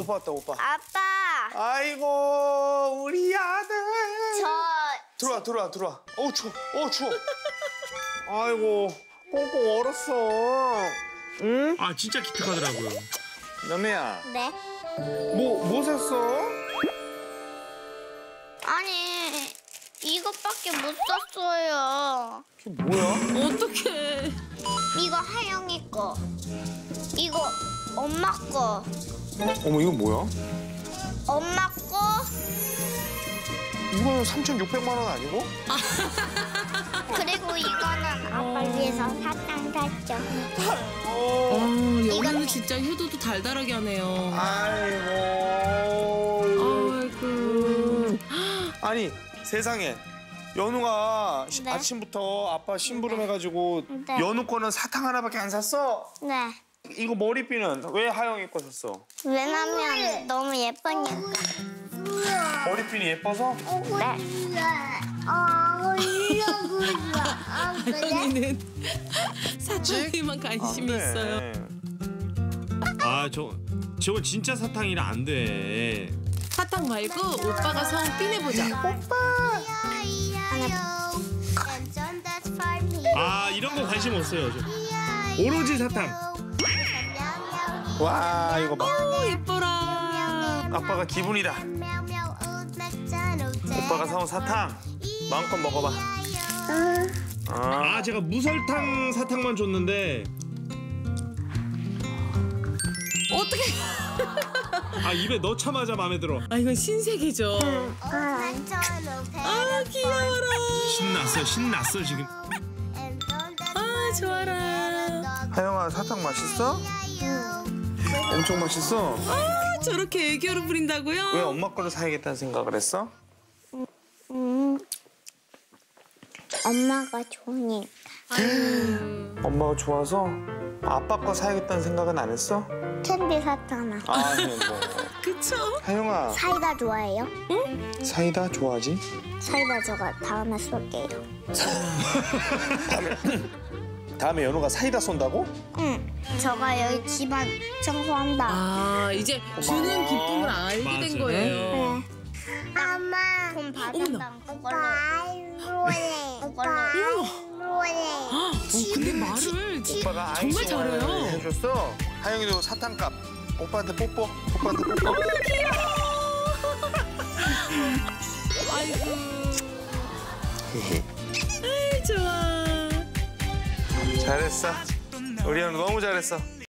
오빠 왔다 오빠. 아빠, 아이고 우리 아들. 저 들어와 들어와 들어와. 어 추워. 어 추워. 아이고 꽁꽁 얼었어. 응? 아 진짜 기특하더라고요. 남매야. 네. 뭐 뭐 샀어? 아니 이것밖에 못 샀어요. 이게 뭐야? 어떡해. 이거 하영이 거, 이거 엄마 거, 어머 이거 뭐야? 엄마 거, 이거는 3,600만 원 아니고? 그리고 이거는 아빠 위해서 사탕 샀죠. 어, 연우는 이거는- 진짜 효도도 달달하게 하네요. 아이고. 아이고. 아니 세상에 연우가 시- 네. 아침부터 아빠 심부름 해가지고 네. 연우 거는 사탕 하나밖에 안 샀어? 네. 이거 머리핀은 왜 하영이 거 샀어? 왜냐면 너무 예쁘니까. 머리핀이 예뻐서? 네. 어, 언니는 사탕에만 관심이 안 돼. 있어요. 아 저 저거 진짜 사탕이라 안 돼. 사탕 말고 오빠가 성 삐내보자. 아 이런 거 관심 없어요. 저. 오로지 사탕. 와 이거 봐오 예뻐라. 아빠가 기분이다 오빠가 사온 사탕 마음껏 먹어봐 아, 아 제가 무설탕 사탕만 줬는데 어떻게? 아 입에 넣자마자 마음에 들어. 아 이건 신세계죠. 아 귀여워라. 신났어 신났어 지금. 아 좋아라. 하영아 사탕 맛있어? 엄청 맛있어 아 저렇게 애교를 부린다고요? 왜 엄마 거를 사야겠다는 생각을 했어? 음, 엄마가 좋으니까. 엄마가 좋아서 아빠 거 사야겠다는 생각은 안 했어? 캔디 샀잖아. 뭐 그쵸? 하영아 사이다 좋아해요? 사이다 좋아하지? 사이다 저가 다음에 쏠게요. 다음에 연우가 사이다 쏜다고? 응. 저가 여기 집안 청소한다. 아 이제 주는 기쁨을 알게 된 맞아. 거예요. 네. 엄마 돈. 받았다. 그걸로 그걸로 어, 근데 말을 오빠가 정말 잘해요. 해줬어. 하영이도 사탕값. 오빠한테 뽀뽀. 오빠한테 뽀뽀. 아이고. 잘했어. 우리 연우 너무 잘했어.